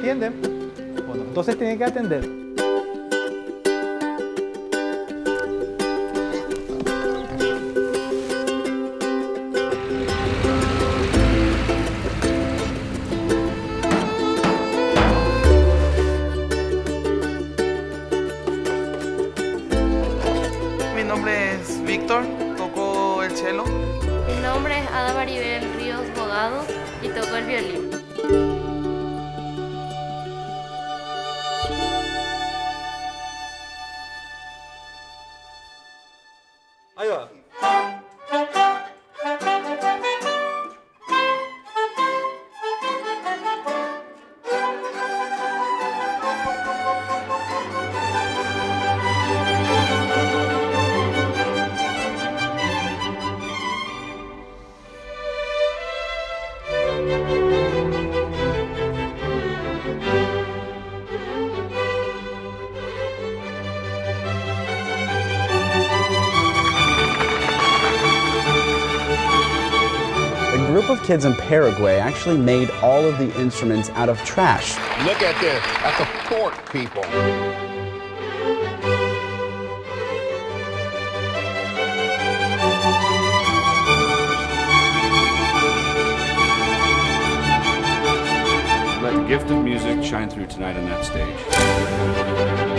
entienden, bueno, entonces tienen que atender. Mi nombre es Víctor, toco el cello. Mi nombre es Ada Maribel Ríos Bogado y toco el violín. أيوه thank you group of kids in Paraguay actually made all of the instruments out of trash. Look at this. That's a fork, people. Let the gift of music shine through tonight on that stage.